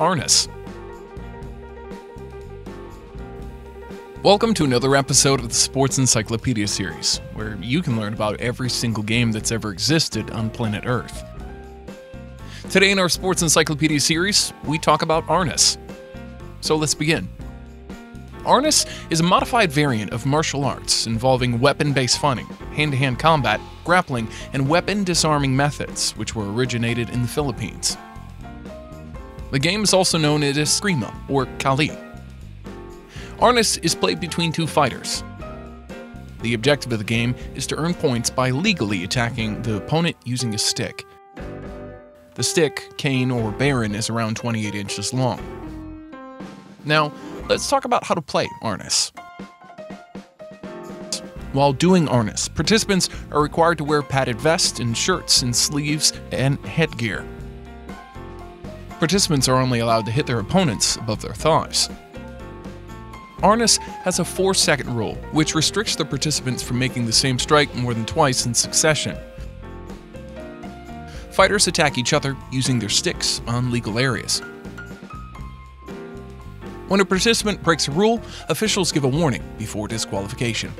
Arnis. Welcome to another episode of the Sports Encyclopedia series, where you can learn about every single game that's ever existed on planet Earth. Today in our Sports Encyclopedia series, we talk about Arnis. So let's begin. Arnis is a modified variant of martial arts involving weapon based fighting, hand to hand combat, grappling, and weapon disarming methods, which were originated in the Philippines. The game is also known as Eskrima or Kali. Arnis is played between two fighters. The objective of the game is to earn points by legally attacking the opponent using a stick. The stick, cane, or baron is around 28 inches long. Now, let's talk about how to play Arnis. While doing Arnis, participants are required to wear padded vests and shirts and sleeves and headgear. Participants are only allowed to hit their opponents above their thighs. Arnis has a 4 second rule, which restricts the participants from making the same strike more than twice in succession. Fighters attack each other using their sticks on legal areas. When a participant breaks a rule, officials give a warning before disqualification.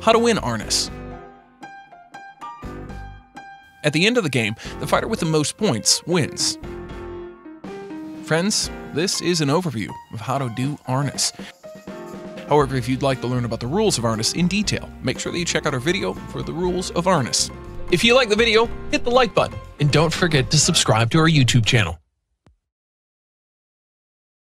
How to win Arnis. At the end of the game, the fighter with the most points wins. Friends, this is an overview of how to do Arnis. However, if you'd like to learn about the rules of Arnis in detail, make sure that you check out our video for the rules of Arnis. If you like the video, hit the like button and don't forget to subscribe to our YouTube channel.